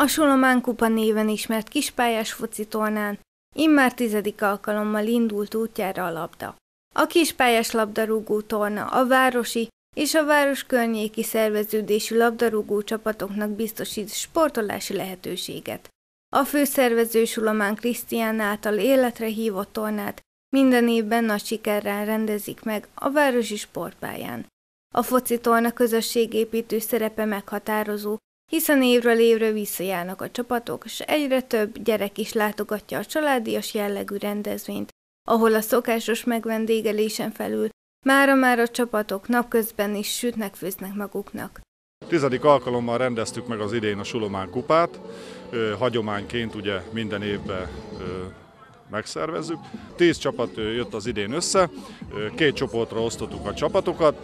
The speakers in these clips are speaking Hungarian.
A Solomán Kupa néven ismert kispályás foci tornán immár tizedik alkalommal indult útjára a labda. A kispályás labdarúgó torna a városi és a város környéki szerveződésű labdarúgó csapatoknak biztosít sportolási lehetőséget. A főszervező Sulomán Krisztián által életre hívott tornát minden évben nagy sikerrel rendezik meg a városi sportpályán. A foci torna közösségépítő szerepe meghatározó, hiszen évről évre visszajárnak a csapatok, és egyre több gyerek is látogatja a családias jellegű rendezvényt, ahol a szokásos megvendégelésen felül mára már a csapatok napközben is sütnek-főznek maguknak. Tizedik alkalommal rendeztük meg az idén a Sulomán kupát, hagyományként ugye minden évben megszervezzük. Tíz csapat jött az idén össze, két csoportra osztottuk a csapatokat,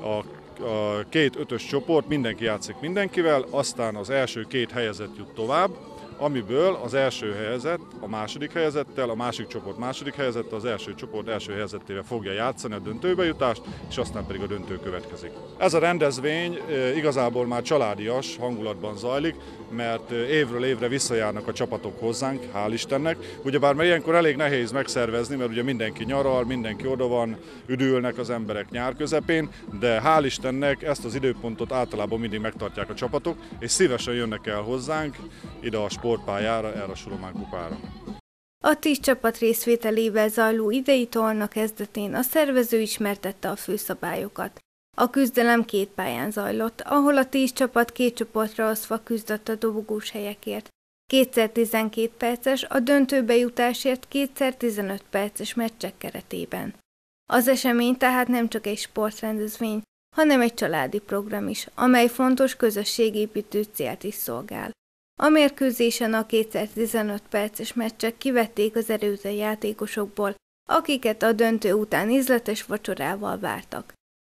a a két ötös csoport, mindenki játszik mindenkivel, aztán az első két helyezett jut tovább, amiből az első helyezett a második helyezettel, a másik csoport második helyezettel, az első csoport első helyezettével fogja játszani a döntőbe jutást, és aztán pedig a döntő következik. Ez a rendezvény igazából már családias hangulatban zajlik, mert évről évre visszajárnak a csapatok hozzánk, hál' Istennek. Ugyebár mert ilyenkor elég nehéz megszervezni, mert ugye mindenki nyaral, mindenki oda van, üdülnek az emberek nyár közepén, de hál' Istennek ezt az időpontot általában mindig megtartják a csapatok, és szívesen jönnek el hozzánk ide a sportpályára, erre a Suromán kupára. A tíz csapat részvételével zajló idei torna kezdetén a szervező ismertette a főszabályokat. A küzdelem két pályán zajlott, ahol a tíz csapat két csoportra osztva küzdött a dobogós helyekért. Kétszer 12 perces, a döntőbe jutásért kétszer 15 perces meccsek keretében. Az esemény tehát nem csak egy sportrendezvény, hanem egy családi program is, amely fontos közösségépítő célt is szolgál. A mérkőzésen a 215 perces meccsek kivették az erőző játékosokból, akiket a döntő után ízletes vacsorával vártak.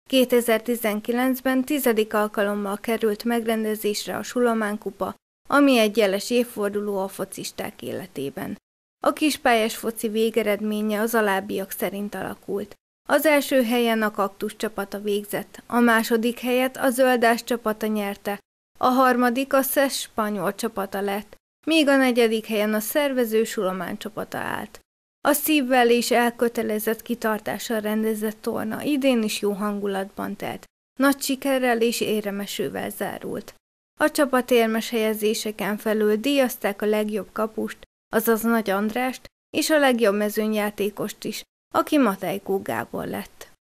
2019-ben tizedik alkalommal került megrendezésre a Sulamán kupa, ami egy jeles évforduló a focisták életében. A kispályás foci végeredménye az alábbiak szerint alakult. Az első helyen a kaktus csapata végzett, a második helyet a zöldás csapata nyerte, a harmadik a SZES spanyol csapata lett, míg a negyedik helyen a szervező Sulomán csapata állt. A szívvel és elkötelezett kitartással rendezett torna idén is jó hangulatban telt, nagy sikerrel és éremesővel zárult. A csapat érmes helyezéseken felül díjazták a legjobb kapust, azaz Nagy Andrást, és a legjobb mezőnyjátékost is, aki Matejkó Gábor lett.